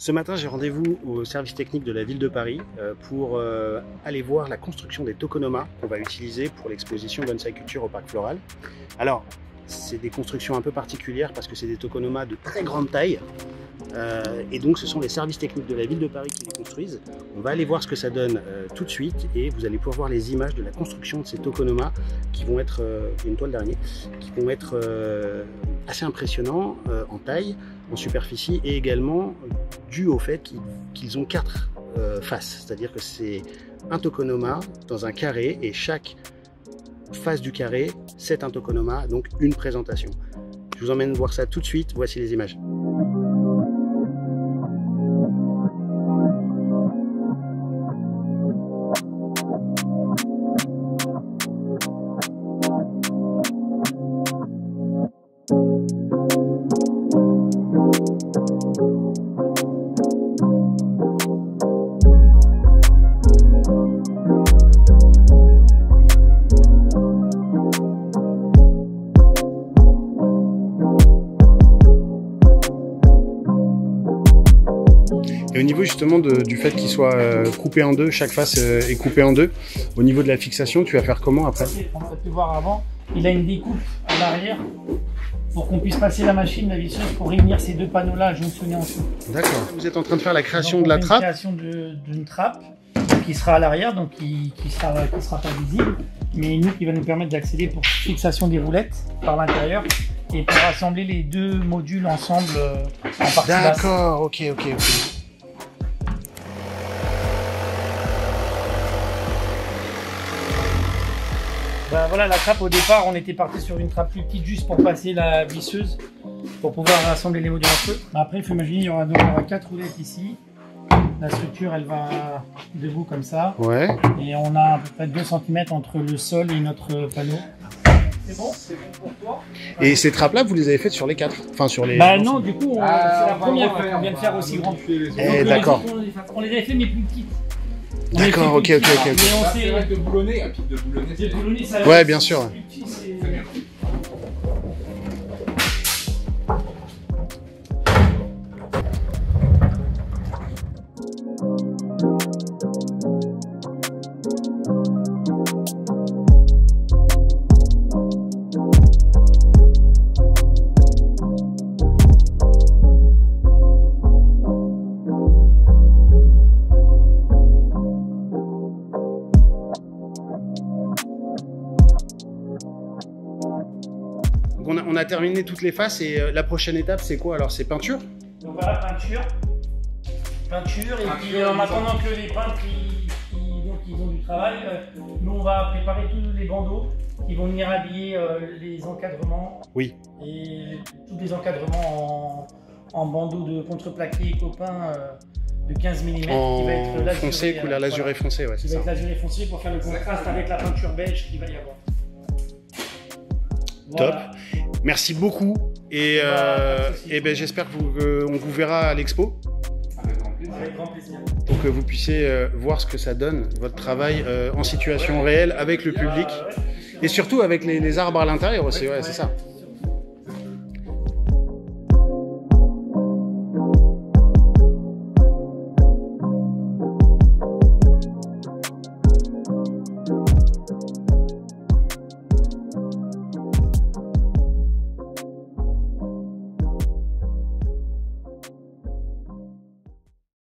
Ce matin, j'ai rendez-vous au service technique de la ville de Paris euh, pour euh, aller voir la construction des tokonomas qu'on va utiliser pour l'exposition Bonsai Culture au Parc Floral. Alors, c'est des constructions un peu particulières parce que c'est des tokonomas de très grande taille. Euh, et donc, ce sont les services techniques de la ville de Paris qui les construisent. On va aller voir ce que ça donne tout de suite et vous allez pouvoir voir les images de la construction de ces tokonomas qui vont être, une toile d'araignée, qui vont être assez impressionnants en taille, en superficie et également dû au fait qu'ils ont quatre euh, faces. C'est-à-dire que c'est un tokonoma dans un carré et chaque face du carré, c'est un tokonoma, donc une présentation. Je vous emmène voir ça tout de suite. Voici les images. Et au niveau justement du fait qu'il soit euh, coupé en deux, chaque face euh, est coupée en deux, au niveau de la fixation, tu vas faire comment après? On a pu voir avant, il a une découpe à l'arrière pour qu'on puisse passer la machine, la visseuse, pour réunir ces deux panneaux-là jonctionnés ensemble. D'accord. Vous êtes en train de faire la création de la trappe La création d'une trappe qui sera à l'arrière, donc qui ne sera, qui sera pas visible, mais nous qui va nous permettre d'accéder pour fixation des roulettes par l'intérieur et pour assembler les deux modules ensemble euh, en partie D'accord, ok, ok, ok. Ben voilà, la trappe au départ, on était parti sur une trappe plus petite juste pour passer la visseuse, pour pouvoir assembler les modules entre eux. Après, il faut imaginer, il y aura, donc, il y aura quatre roulettes ici. La structure, elle va debout comme ça. Ouais. Et on a à peu près 2 cm entre le sol et notre panneau. C'est bon C'est bon pour toi Et ces trappes-là, vous les avez faites sur les quatre Enfin, sur les... Bah non, du coup, ah, c'est la première qu'on vient de faire aussi grande. Eh, d'accord. On les avait fait, mais plus petites. D'accord, ok, ok, ok. C'est vrai que de boulonner, un pic de boulonner. Ouais, bien sûr. On a, terminé toutes les faces et euh, la prochaine étape, c'est quoi alors? C'est peinture? Donc voilà, peinture. Peinture, et puis en attendant que les peintres ils, ont du travail, euh, nous on va préparer tous les bandeaux qui vont venir habiller euh, les encadrements. Oui. Et tous les encadrements en, bandeaux de contreplaqué copain de 15 mm en qui va être foncé, couleur l'azuré foncé, ouais, c'est ça. Avec l'azuré foncé pour faire le contraste avec la peinture beige qu'il va y avoir. Top. Merci beaucoup. Et, euh, ben, j'espère qu'on vous verra à l'expo. Avec grand plaisir. Pour que vous puissiez euh, voir ce que ça donne, votre travail euh, en situation réelle avec le public. Et surtout avec les, les arbres à l'intérieur aussi, ouais, c'est ça.